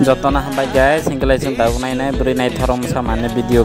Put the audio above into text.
जतना हामी गाए सिङ्गलाई दाइ नै बुढी नै थर्म छ मिडियो